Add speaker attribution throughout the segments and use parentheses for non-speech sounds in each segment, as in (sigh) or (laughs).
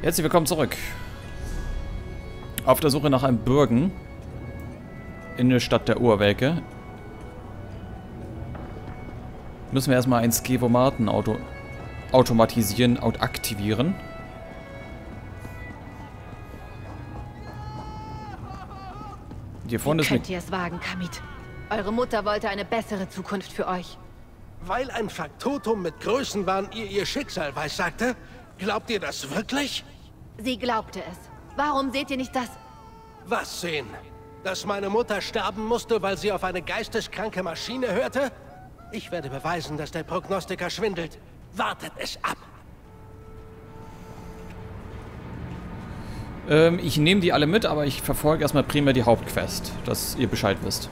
Speaker 1: Herzlich willkommen zurück. Auf der Suche nach einem Bürgen in der Stadt der Urwelke. Müssen wir erstmal ein Skevomaten auto automatisieren und aktivieren.
Speaker 2: Hier vorne Wie ist könnt ihr es wagen, Kamit? Eure Mutter wollte eine bessere Zukunft für euch.
Speaker 3: Weil ein Faktotum mit Größenwahn ihr ihr Schicksal weissagte? Glaubt ihr das wirklich?
Speaker 2: Sie glaubte es. Warum seht ihr nicht das?
Speaker 3: Was sehen? Dass meine Mutter sterben musste, weil sie auf eine geisteskranke Maschine hörte? Ich werde beweisen, dass der Prognostiker schwindelt. Wartet es ab.
Speaker 1: Ähm, ich nehme die alle mit, aber ich verfolge erstmal primär die Hauptquest, dass ihr Bescheid wisst.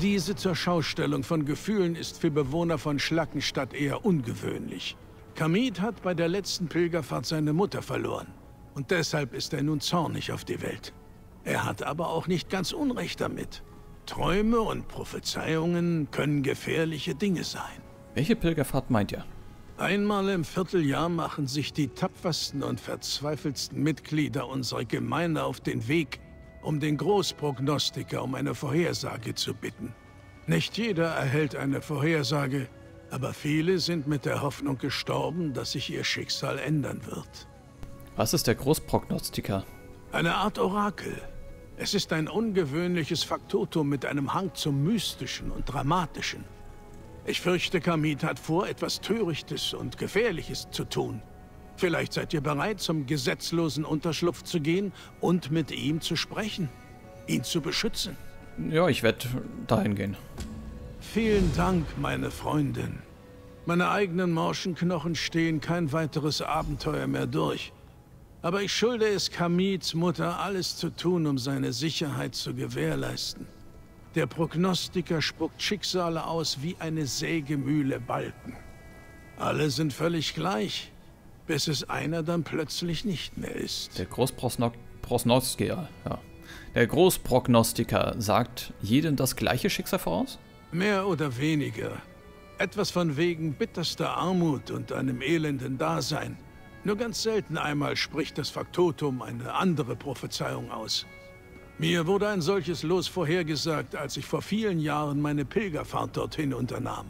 Speaker 4: Diese Zurschaustellung von Gefühlen ist für Bewohner von Schlackenstadt eher ungewöhnlich. Kamid hat bei der letzten Pilgerfahrt seine Mutter verloren. Und deshalb ist er nun zornig auf die Welt. Er hat aber auch nicht ganz Unrecht damit. Träume und Prophezeiungen können gefährliche Dinge sein.
Speaker 1: Welche Pilgerfahrt meint ihr?
Speaker 4: Einmal im Vierteljahr machen sich die tapfersten und verzweifelsten Mitglieder unserer Gemeinde auf den Weg, um den Großprognostiker um eine Vorhersage zu bitten. Nicht jeder erhält eine Vorhersage, aber viele sind mit der Hoffnung gestorben, dass sich ihr Schicksal ändern wird.
Speaker 1: Was ist der Großprognostiker?
Speaker 4: Eine Art Orakel. Es ist ein ungewöhnliches Faktotum mit einem Hang zum Mystischen und Dramatischen. Ich fürchte, Kamit hat vor, etwas Törichtes und Gefährliches zu tun. Vielleicht seid ihr bereit, zum gesetzlosen Unterschlupf zu gehen und mit ihm zu sprechen. Ihn zu beschützen.
Speaker 1: Ja, ich werde dahin gehen.
Speaker 4: Vielen Dank, meine Freundin. Meine eigenen morschen Knochen stehen kein weiteres Abenteuer mehr durch. Aber ich schulde es Kamids Mutter, alles zu tun, um seine Sicherheit zu gewährleisten. Der Prognostiker spuckt Schicksale aus wie eine Sägemühle Balken. Alle sind völlig gleich, bis es einer dann plötzlich nicht mehr ist.
Speaker 1: Der Großprognostiker, ja. Der Großprognostiker sagt jedem das gleiche Schicksal voraus?
Speaker 4: Mehr oder weniger. Etwas von wegen bitterster Armut und einem elenden Dasein. Nur ganz selten einmal spricht das Faktotum eine andere Prophezeiung aus. Mir wurde ein solches Los vorhergesagt, als ich vor vielen Jahren meine Pilgerfahrt dorthin unternahm.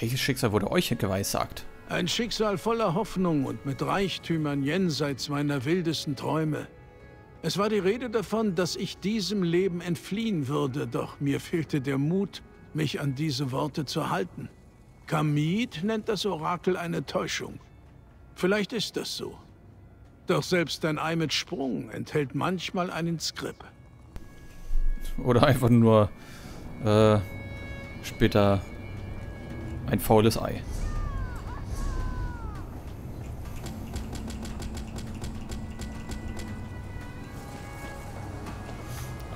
Speaker 1: Welches Schicksal wurde euch geweissagt?
Speaker 4: Ein Schicksal voller Hoffnung und mit Reichtümern jenseits meiner wildesten Träume. Es war die Rede davon, dass ich diesem Leben entfliehen würde, doch mir fehlte der Mut, mich an diese Worte zu halten. Kamid nennt das Orakel eine Täuschung. Vielleicht ist das so. Doch selbst ein Ei mit Sprung enthält manchmal einen Skript.
Speaker 1: Oder einfach nur äh, später ein faules Ei.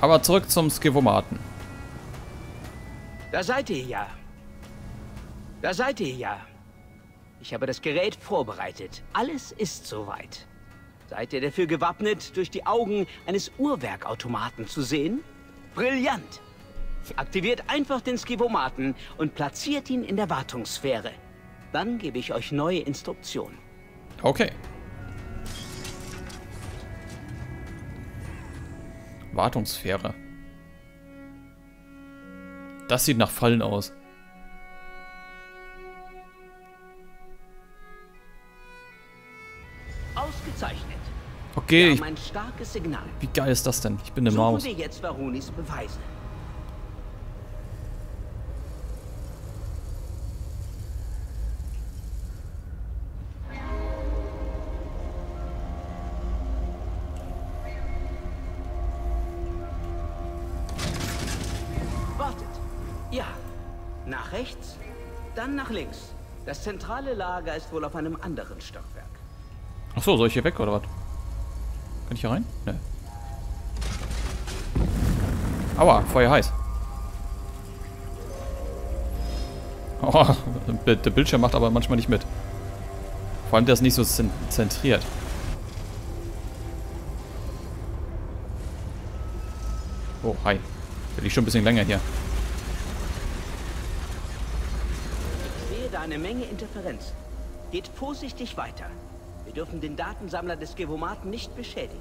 Speaker 1: Aber zurück zum Skivomaten.
Speaker 5: Da seid ihr ja. Da seid ihr ja. Ich habe das Gerät vorbereitet. Alles ist soweit. Seid ihr dafür gewappnet, durch die Augen eines Uhrwerkautomaten zu sehen? Brillant! Aktiviert einfach den Skivomaten und platziert ihn in der Wartungssphäre. Dann gebe ich euch neue Instruktionen.
Speaker 1: Okay. Wartungssphäre. Das sieht nach Fallen aus.
Speaker 5: Ausgezeichnet.
Speaker 1: Okay. Wie geil ist das denn? Ich bin eine Maus.
Speaker 5: Zentrale Lager ist wohl auf einem anderen Stockwerk.
Speaker 1: Achso, soll ich hier weg oder was? Kann ich hier rein? Ne. Aua, Feuer heiß. Oh, der Bildschirm macht aber manchmal nicht mit. Vor allem der ist nicht so zentriert. Oh, hi. Will ich schon ein bisschen länger hier.
Speaker 5: Ich sehe da eine Menge Interferenz. Geht vorsichtig weiter. Wir dürfen den Datensammler des Gevomaten nicht beschädigen.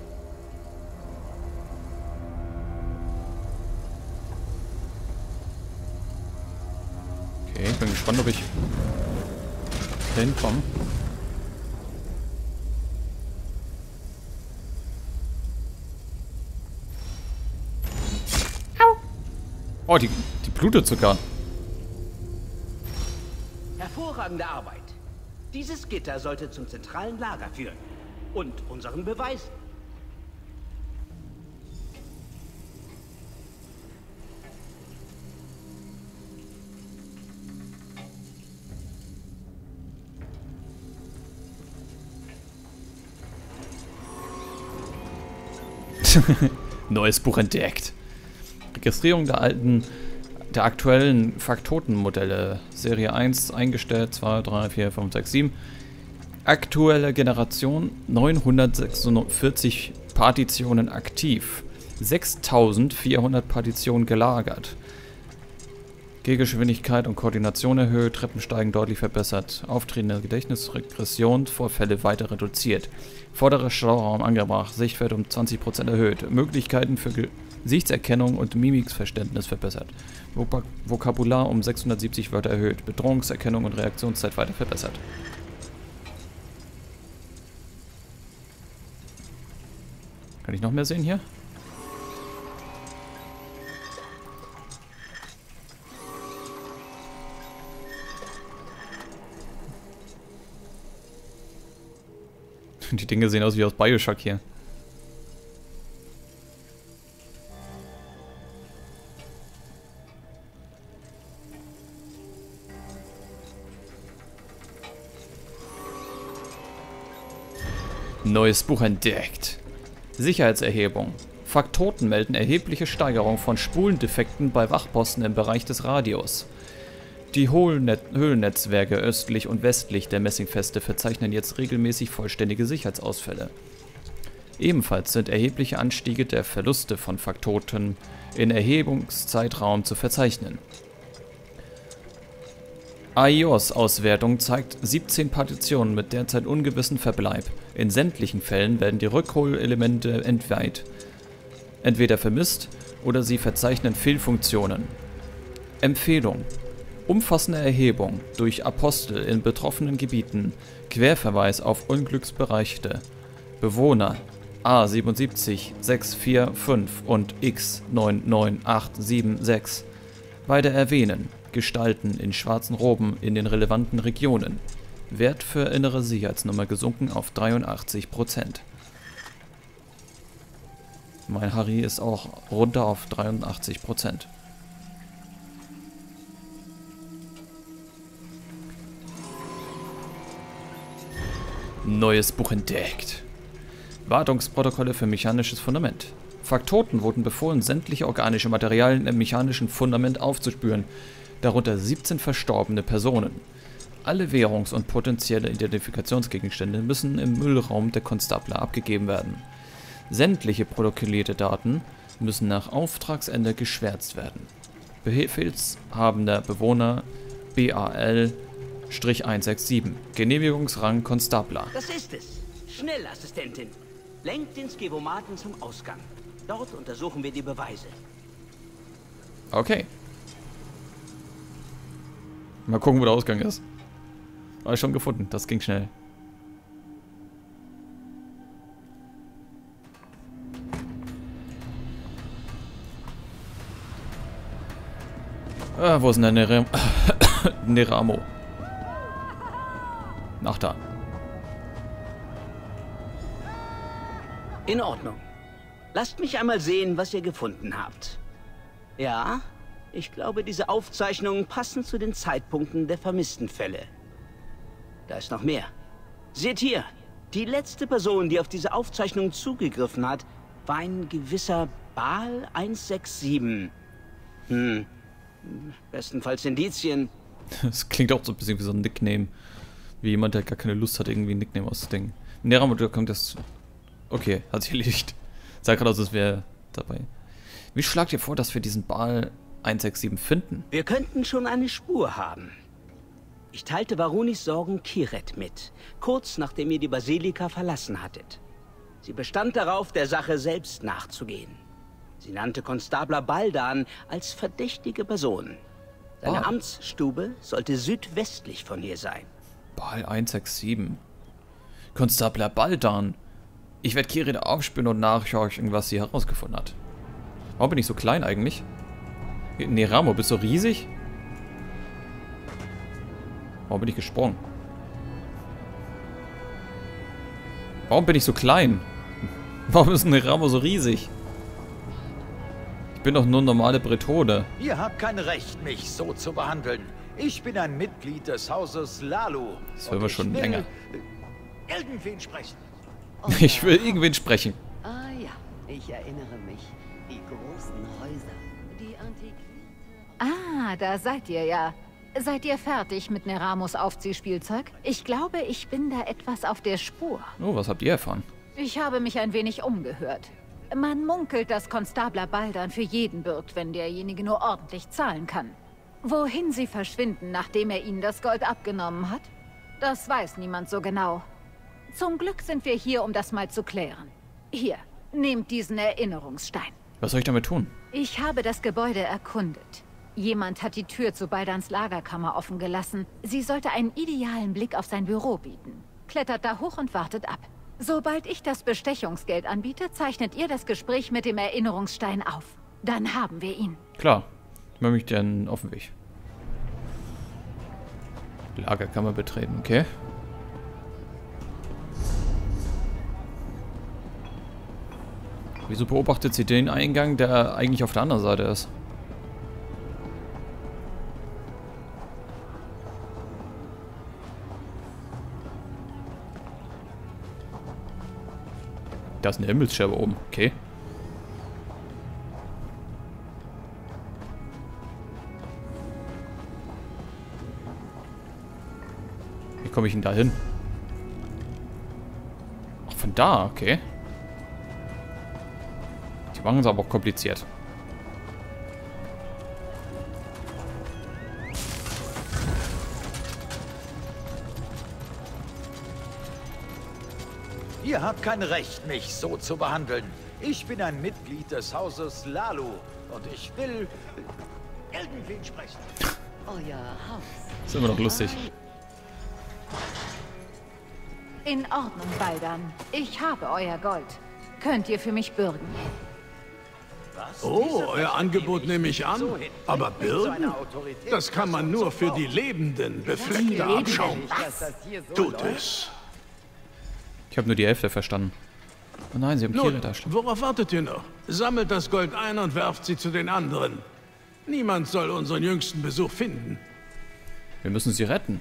Speaker 1: Okay, ich bin gespannt, ob ich hinkomme. Oh, die, die blutet sogar.
Speaker 5: Hervorragende Arbeit. Dieses Gitter sollte zum zentralen Lager führen. Und unseren Beweisen. (laughs)
Speaker 1: Neues Buch entdeckt. Registrierung der alten, der aktuellen Faktotenmodelle. Serie 1 eingestellt, 2, 3, 4, 5, 6, 7. Aktuelle Generation 946 Partitionen aktiv. 6400 Partitionen gelagert. Gehgeschwindigkeit und Koordination erhöht, Treppensteigen deutlich verbessert, auftretende Gedächtnisregressionsvorfälle weiter reduziert, vorderer Stauraum angebracht, Sichtwert um 20% erhöht, Möglichkeiten für Gesichtserkennung und Mimikverständnis verbessert, Vok Vokabular um 670 Wörter erhöht, Bedrohungserkennung und Reaktionszeit weiter verbessert. Kann ich noch mehr sehen hier? (laughs) Die Dinge sehen aus wie aus Bioshock hier. Neues Buch entdeckt. Sicherheitserhebung. Faktoten melden erhebliche Steigerung von Spulendefekten bei Wachposten im Bereich des Radios. Die Höhlennetzwerke östlich und westlich der Messingfeste verzeichnen jetzt regelmäßig vollständige Sicherheitsausfälle. Ebenfalls sind erhebliche Anstiege der Verluste von Faktoten in Erhebungszeitraum zu verzeichnen. AIOS-Auswertung zeigt 17 Partitionen mit derzeit ungewissen Verbleib. In sämtlichen Fällen werden die Rückholelemente entweiht, entweder vermisst oder sie verzeichnen Fehlfunktionen. Empfehlung Umfassende Erhebung durch Apostel in betroffenen Gebieten, Querverweis auf Unglücksbereichte, Bewohner A77 645 und X99876. Beide erwähnen Gestalten in schwarzen Roben in den relevanten Regionen. Wert für innere Sicherheitsnummer gesunken auf 83%. Mein Harry ist auch runter auf 83%. Neues Buch entdeckt. Wartungsprotokolle für mechanisches Fundament. Faktoten wurden befohlen, sämtliche organische Materialien im mechanischen Fundament aufzuspüren, darunter 17 verstorbene Personen. Alle Währungs- und potenzielle Identifikationsgegenstände müssen im Müllraum der Konstabler abgegeben werden. Sämtliche protokollierte Daten müssen nach Auftragsende geschwärzt werden. Befehlshabender Bewohner BAL 167. Genehmigungsrang Konstabler.
Speaker 5: Das ist es. Schnell, Assistentin. Lenkt den Skevomaten zum Ausgang. Dort untersuchen wir die Beweise.
Speaker 1: Okay. Mal gucken, wo der Ausgang ist. Ich schon gefunden. Das ging schnell. Ah, wo ist denn der (coughs) Neramo? Nach da.
Speaker 5: In Ordnung. Lasst mich einmal sehen, was ihr gefunden habt. Ja, ich glaube, diese Aufzeichnungen passen zu den Zeitpunkten der vermissten Fälle. Da ist noch mehr. Seht hier, die letzte Person, die auf diese Aufzeichnung zugegriffen hat, war ein gewisser Baal 167. Hm, bestenfalls Indizien.
Speaker 1: Das klingt auch so ein bisschen wie so ein Nickname. Wie jemand, der gar keine Lust hat, irgendwie ein Nickname auszudenken. Neramodul kommt das... Okay, hat sich erledigt. Sag gerade aus, als wäre dabei. Wie schlagt ihr vor, dass wir diesen Ball 167 finden?
Speaker 5: Wir könnten schon eine Spur haben. Ich teilte Varunis Sorgen Kiret mit, kurz nachdem ihr die Basilika verlassen hattet. Sie bestand darauf, der Sache selbst nachzugehen. Sie nannte Konstabler Baldan als verdächtige Person. Seine
Speaker 1: Ah.
Speaker 5: Amtsstube sollte südwestlich von hier sein.
Speaker 1: Ball 167. Konstabler Baldan. Ich werde Kirin aufspüren und nachhorchen, was sie herausgefunden hat. Warum bin ich so klein eigentlich? Neramo, bist du riesig? Warum bin ich gesprungen? Warum bin ich so klein? (laughs) Warum ist Neramo so riesig? Ich bin doch nur normale Bretone.
Speaker 6: Ihr habt kein Recht, mich so zu behandeln. Ich bin ein Mitglied des Hauses Lalu.
Speaker 1: Das hören wir
Speaker 6: ich
Speaker 1: schon länger.
Speaker 6: Irgendwen sprechen. (laughs)
Speaker 1: Ich will irgendwen sprechen.
Speaker 7: Ah ja, ich erinnere mich. Die großen Häuser.
Speaker 2: Ah, da seid ihr ja. Seid ihr fertig mit Neramos Aufziehspielzeug? Ich glaube, ich bin da etwas auf der Spur.
Speaker 1: Oh, was habt ihr erfahren?
Speaker 2: Ich habe mich ein wenig umgehört. Man munkelt, dass Konstabler Baldan für jeden bürgt, wenn derjenige nur ordentlich zahlen kann. Wohin sie verschwinden, nachdem er ihnen das Gold abgenommen hat? Das weiß niemand so genau. Zum Glück sind wir hier, um das mal zu klären. Hier, nehmt diesen Erinnerungsstein.
Speaker 1: Was soll ich damit tun?
Speaker 2: Ich habe das Gebäude erkundet. Jemand hat die Tür zu Baldans Lagerkammer offen gelassen. Sie sollte einen idealen Blick auf sein Büro bieten. Klettert da hoch und wartet ab. Sobald ich das Bestechungsgeld anbiete, zeichnet ihr das Gespräch mit dem Erinnerungsstein auf. Dann haben wir ihn.
Speaker 1: Klar. Ich mache mich dann auf den Weg. Lagerkammer betreten, okay. Wieso beobachtet sie den Eingang, der eigentlich auf der anderen Seite ist? Da ist eine Himmelsscherbe oben, okay. Wie komme ich denn da hin? Ach, von da, okay. Die machen es aber auch kompliziert.
Speaker 6: Ihr habt kein Recht, mich so zu behandeln. Ich bin ein Mitglied des Hauses Lalu und ich will irgendwen sprechen.
Speaker 7: Euer Haus.
Speaker 1: Ist immer noch lustig.
Speaker 2: In Ordnung, Baldan. Ich habe euer Gold. Könnt ihr für mich bürgen?
Speaker 4: Oh, euer Angebot nehme ich an. Aber Bürgen? Das kann man nur für die lebenden Befleckte abschauen. Tut es.
Speaker 1: Ich habe nur die Hälfte verstanden. Oh nein, sie haben Tiere
Speaker 4: Nun,
Speaker 1: da.
Speaker 4: worauf wartet ihr noch? Sammelt das Gold ein und werft sie zu den anderen. Niemand soll unseren jüngsten Besuch finden.
Speaker 1: Wir müssen sie retten.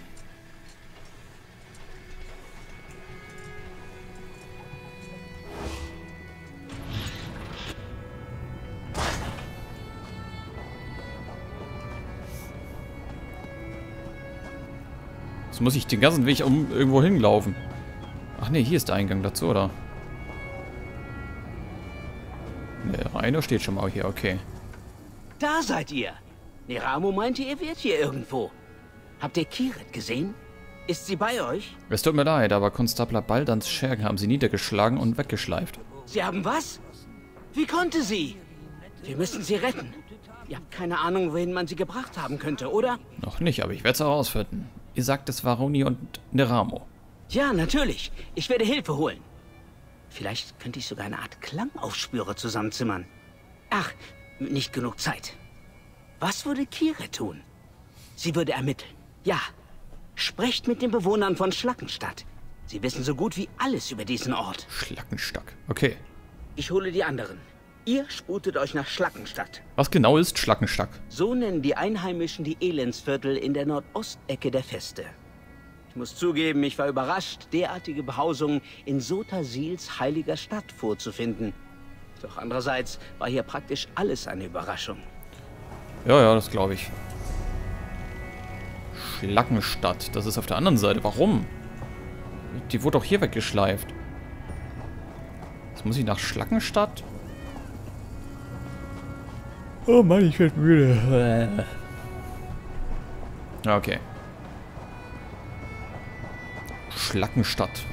Speaker 1: Muss ich den ganzen Weg um irgendwo hinlaufen. Ach nee, hier ist der Eingang dazu, oder? Ne, einer steht schon mal hier, okay.
Speaker 5: Da seid ihr. Neramo meinte, ihr wärt hier irgendwo. Habt ihr Kiret gesehen? Ist sie bei euch?
Speaker 1: Es tut mir leid, aber Konstabler Baldans Schergen haben sie niedergeschlagen und weggeschleift.
Speaker 5: Sie haben was? Wie konnte sie? Wir müssen sie retten. Ihr habt keine Ahnung, wohin man sie gebracht haben könnte, oder?
Speaker 1: Noch nicht, aber ich werde es herausfinden. Ihr sagt es Varoni und Neramo.
Speaker 5: Ja, natürlich. Ich werde Hilfe holen. Vielleicht könnte ich sogar eine Art Klangaufspürer zusammenzimmern. Ach, nicht genug Zeit. Was würde Kire tun? Sie würde ermitteln. Ja. Sprecht mit den Bewohnern von Schlackenstadt. Sie wissen so gut wie alles über diesen Ort.
Speaker 1: Schlackenstack. Okay.
Speaker 5: Ich hole die anderen. Ihr sputet euch nach Schlackenstadt.
Speaker 1: Was genau ist Schlackenstack?
Speaker 5: So nennen die Einheimischen die Elendsviertel in der Nordostecke der Feste. Ich muss zugeben, ich war überrascht, derartige Behausungen in Sotasils heiliger Stadt vorzufinden. Doch andererseits war hier praktisch alles eine Überraschung.
Speaker 1: Ja, ja, das glaube ich. Schlackenstadt. Das ist auf der anderen Seite. Warum? Die wurde doch hier weggeschleift. Jetzt muss ich nach Schlackenstadt? Oh Mann, ich werde müde. Okay. Schlackenstadt.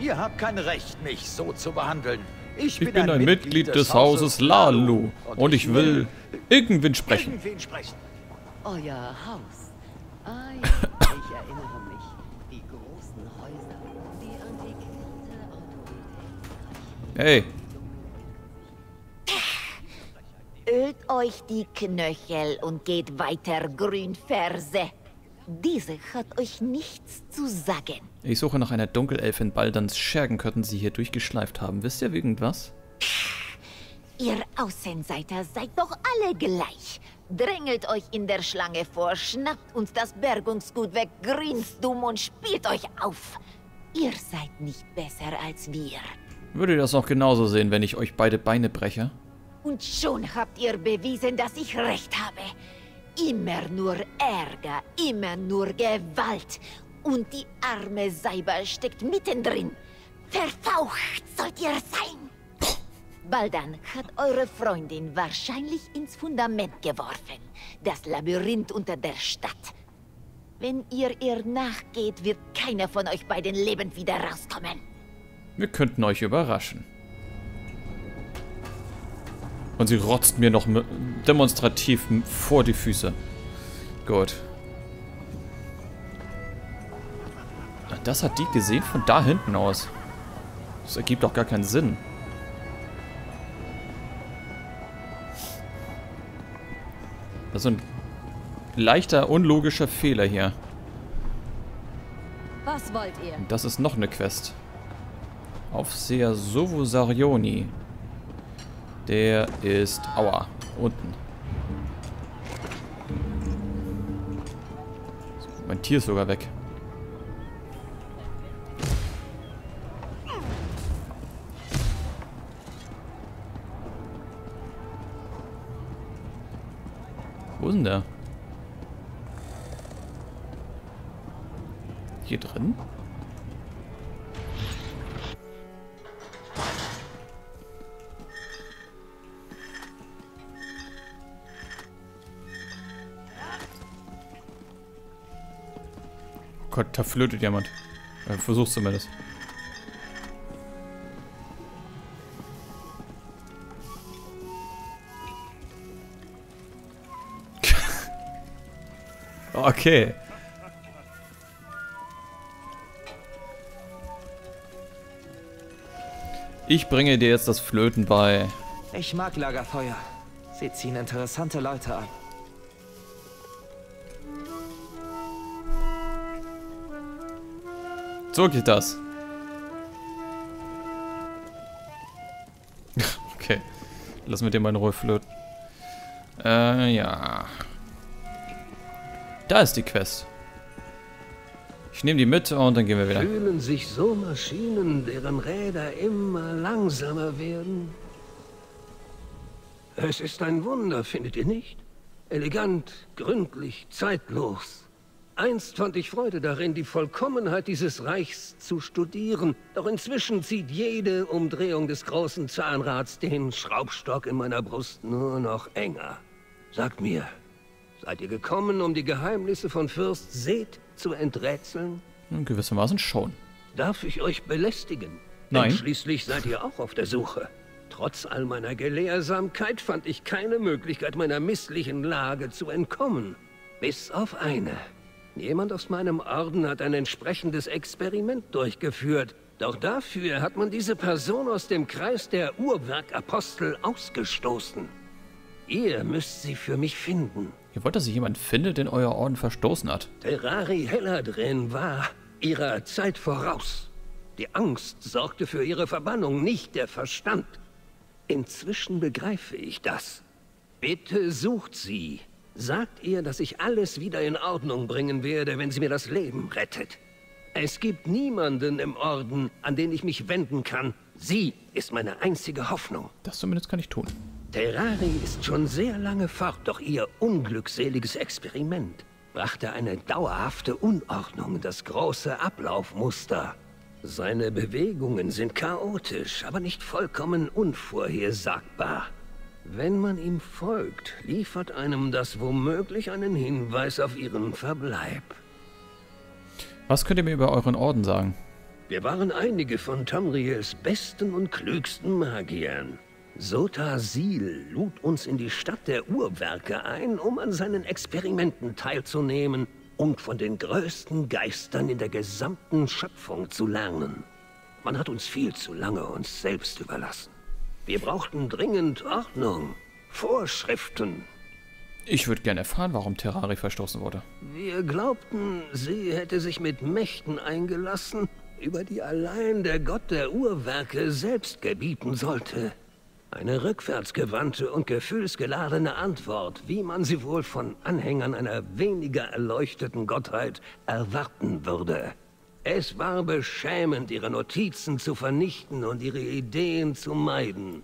Speaker 6: Ihr habt kein Recht, mich so zu behandeln. Ich,
Speaker 1: Ich bin ein Mitglied des Hauses Lalu und ich will irgendwen sprechen.
Speaker 6: Irgendwen sprechen.
Speaker 7: Euer Haus. Ah ja, ich erinnere mich. Die großen Häuser, die antiquierte Autorität.
Speaker 1: Hey,
Speaker 8: euch die Knöchel und geht weiter, Grünferse. Diese hat euch nichts zu sagen.
Speaker 1: ich suche nach einer Dunkelelfin Baldans Schergen könnten sie hier durchgeschleift haben. Wisst ihr irgendwas?
Speaker 8: Ihr Außenseiter seid doch alle gleich. Drängelt euch in der Schlange vor, schnappt uns das Bergungsgut weg, grinst dumm und spielt euch auf. Ihr seid nicht besser als wir.
Speaker 1: Würdet ihr das auch genauso sehen, wenn ich euch beide Beine breche?
Speaker 8: Und schon habt ihr bewiesen, dass ich recht habe. Immer nur Ärger, immer nur Gewalt. Und die arme Seiber steckt mittendrin. Verfaucht sollt ihr sein. Baldan hat eure Freundin wahrscheinlich ins Fundament geworfen. Das Labyrinth unter der Stadt. Wenn ihr ihr nachgeht, wird keiner von euch beiden lebend wieder rauskommen.
Speaker 1: Wir könnten euch überraschen. Und sie rotzt mir noch demonstrativ vor die Füße. Gut. Das hat die gesehen von da hinten aus. Das ergibt doch gar keinen Sinn. Das ist ein leichter, unlogischer Fehler hier.
Speaker 2: Was wollt ihr?
Speaker 1: Das ist noch eine Quest. Aufseher Sovo Sarioni. Der ist... Aua. Unten. Mein Tier ist sogar weg. Wo ist denn der? Hier drin? Gott, da flötet jemand. Äh, versuch's zumindest. (laughs) okay. Ich bringe dir jetzt das Flöten bei.
Speaker 9: Ich mag Lagerfeuer. Sie ziehen interessante Leute an.
Speaker 1: So geht das. (laughs) okay. Lass mit dir in Ruhe flöten. Äh, ja. Da ist die Quest. Ich nehme die mit und dann gehen wir wieder.
Speaker 3: Fühlen sich so Maschinen, deren Räder immer langsamer werden? Es ist ein Wunder, findet ihr nicht? Elegant, gründlich, zeitlos. Einst fand ich Freude darin, die Vollkommenheit dieses Reichs zu studieren. Doch inzwischen zieht jede Umdrehung des großen Zahnrads den Schraubstock in meiner Brust nur noch enger. Sagt mir, seid ihr gekommen, um die Geheimnisse von Fürst Seth zu enträtseln?
Speaker 1: In gewissermaßen schon.
Speaker 3: Darf ich euch belästigen?
Speaker 1: Nein.
Speaker 3: Denn schließlich seid ihr auch auf der Suche. Trotz all meiner Gelehrsamkeit fand ich keine Möglichkeit, meiner misslichen Lage zu entkommen. Bis auf eine. Jemand aus meinem Orden hat ein entsprechendes Experiment durchgeführt. Doch dafür hat man diese Person aus dem Kreis der Uhrwerkapostel ausgestoßen. Ihr müsst sie für mich finden.
Speaker 1: Ihr wollt, dass sich jemand findet, den euer Orden verstoßen hat.
Speaker 3: Terrari Helladrin war ihrer Zeit voraus. Die Angst sorgte für ihre Verbannung, nicht der Verstand. Inzwischen begreife ich das. Bitte sucht sie. Sagt ihr, dass ich alles wieder in Ordnung bringen werde, wenn sie mir das Leben rettet. Es gibt niemanden im Orden, an den ich mich wenden kann. Sie ist meine einzige Hoffnung.
Speaker 1: Das zumindest kann ich tun.
Speaker 3: Terrari ist schon sehr lange fort, doch ihr unglückseliges Experiment brachte eine dauerhafte Unordnung in das große Ablaufmuster. Seine Bewegungen sind chaotisch, aber nicht vollkommen unvorhersagbar. Wenn man ihm folgt, liefert einem das womöglich einen Hinweis auf ihren Verbleib.
Speaker 1: Was könnt ihr mir über euren Orden sagen?
Speaker 3: Wir waren einige von Tamriels besten und klügsten Magiern. Sota Sil lud uns in die Stadt der Uhrwerke ein, um an seinen Experimenten teilzunehmen und von den größten Geistern in der gesamten Schöpfung zu lernen. Man hat uns viel zu lange uns selbst überlassen. Wir brauchten dringend Ordnung, Vorschriften.
Speaker 1: Ich würde gerne erfahren, warum Terrari verstoßen wurde.
Speaker 3: Wir glaubten, sie hätte sich mit Mächten eingelassen, über die allein der Gott der Uhrwerke selbst gebieten sollte. Eine rückwärtsgewandte und gefühlsgeladene Antwort, wie man sie wohl von Anhängern einer weniger erleuchteten Gottheit erwarten würde. Es war beschämend, ihre Notizen zu vernichten und ihre Ideen zu meiden.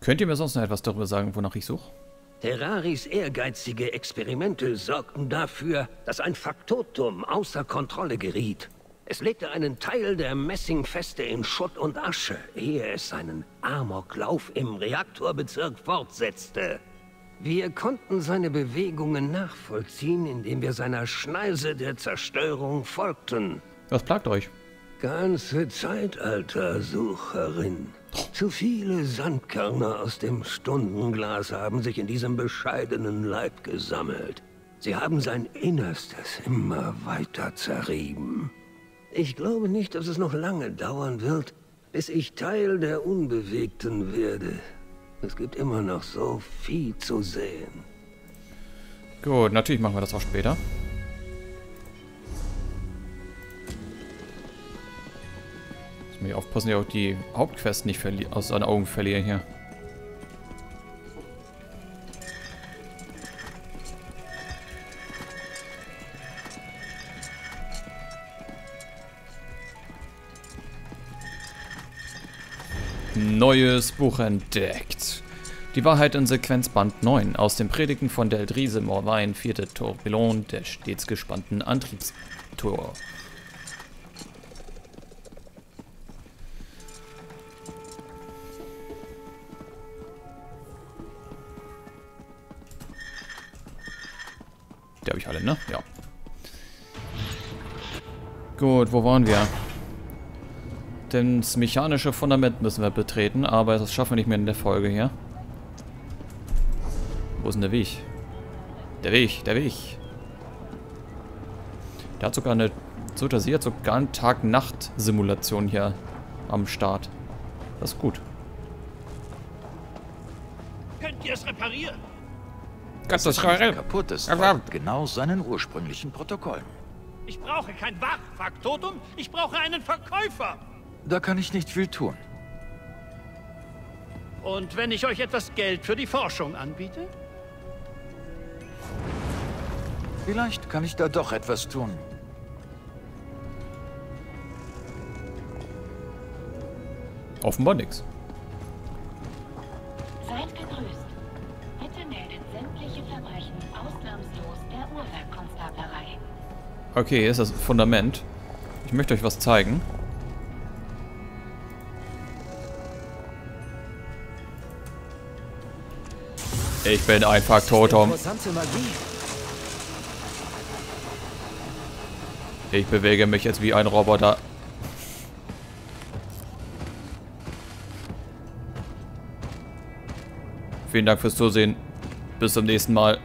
Speaker 1: Könnt ihr mir sonst noch etwas darüber sagen, wonach ich suche?
Speaker 3: Terraris ehrgeizige Experimente sorgten dafür, dass ein Faktotum außer Kontrolle geriet. Es legte einen Teil der Messingfeste in Schutt und Asche, ehe es seinen Amoklauf im Reaktorbezirk fortsetzte. Wir konnten seine Bewegungen nachvollziehen, indem wir seiner Schneise der Zerstörung folgten.
Speaker 1: Was plagt euch?
Speaker 3: Ganze Zeitaltersucherin. Zu viele Sandkörner aus dem Stundenglas haben sich in diesem bescheidenen Leib gesammelt. Sie haben sein Innerstes immer weiter zerrieben. Ich glaube nicht, dass es noch lange dauern wird, bis ich Teil der Unbewegten werde. Es gibt immer noch so viel zu sehen.
Speaker 1: Gut, natürlich machen wir das auch später. Muss mir aufpassen, dass ich auch die Hauptquest nicht aus den Augen verliere hier. Neues Buch entdeckt. Die Wahrheit in Sequenzband 9 aus dem Predigen von Deldrise Morwein, vierte Tourbillon der stets gespannten Antriebstour. Die habe ich alle, ne? Ja. Gut, wo waren wir? Denn das mechanische Fundament müssen wir betreten, aber das schaffen wir nicht mehr in der Folge hier. Wo ist denn der Weg? Der Weg, der Weg. Der hat sogar eine... So, sie hat sogar eine Tag-Nacht-Simulation hier am Start. Das ist gut.
Speaker 10: Könnt ihr es reparieren?
Speaker 1: Kannst du es reparieren?
Speaker 6: Kaputt ist genau seinen ursprünglichen Protokollen.
Speaker 10: Ich brauche kein Wachfaktotum, ich brauche einen Verkäufer.
Speaker 6: Da kann ich nicht viel tun.
Speaker 10: Und wenn ich euch etwas Geld für die Forschung anbiete?
Speaker 6: Vielleicht kann ich da doch etwas tun.
Speaker 1: Offenbar nichts.
Speaker 11: Seid gegrüßt. Bitte meldet sämtliche Verbrechen ausnahmslos der Uhrwerkkonstablerei.
Speaker 1: Okay, hier ist das Fundament. Ich möchte euch was zeigen. Ich bin ein Faktotum. Ich bewege mich jetzt wie ein Roboter. Vielen Dank fürs Zusehen. Bis zum nächsten Mal.